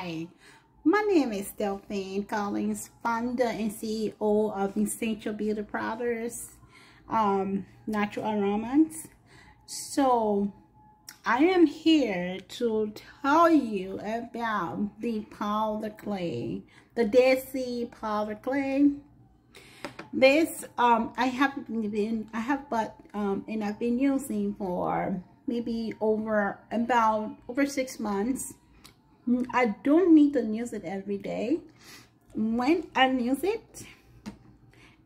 Hi, my name is Delphine Collins, founder and CEO of Essential Beauty Products, um, Natural Aromas. So, I am here to tell you about the powder clay, the Dead Sea powder clay. This, um, I have been, I have bought, um, and I've been using for maybe over, about, over six months I don't need to use it every day. When I use it,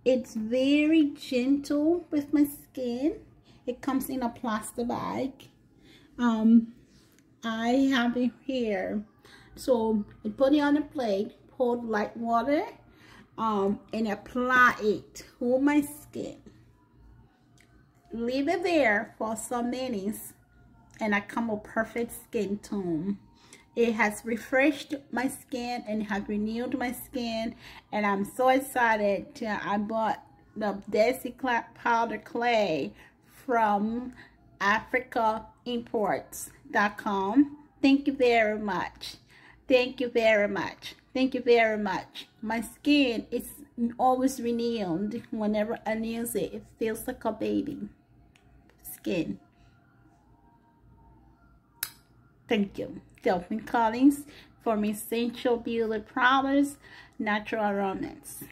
it's very gentle with my skin. It comes in a plastic bag. Um, I have it here. So I put it on a plate, pour light water, um, and apply it to my skin. Leave it there for some minutes and I come a perfect skin tone it has refreshed my skin and has renewed my skin. And i'm so excited i bought the Dead Sea powder clay from africaimports.com thank you very much. Thank you very much. Thank you very much. My skin is always renewed whenever i use it. It feels like a baby skin thank you Delphine Collins from Essential Beauty Products, Natural Aromas.